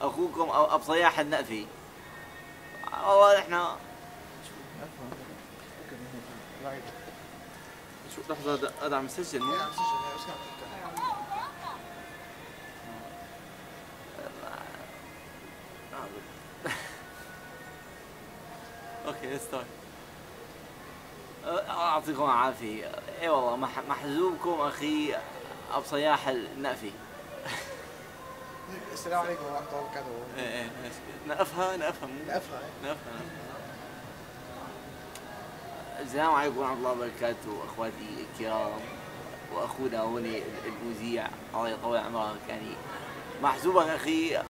أخوكم ابو صياح النأفي. والله إحنا شو لحظة هذا عم يسجل مو؟ أوكي ستارت أعطيكم العافية. اي والله مح- محجوبكم أخي ابو صياح النأفي. السلام عليكم ورحمة الله وبركاته. إيه إيه نقفها نقفها. نقفها. نقفها. السلام عليكم ورحمة الله وبركاته أخواتي الكرام وأخونا هون المذيع الله يطول عمرك. يعني محسوبك أخي.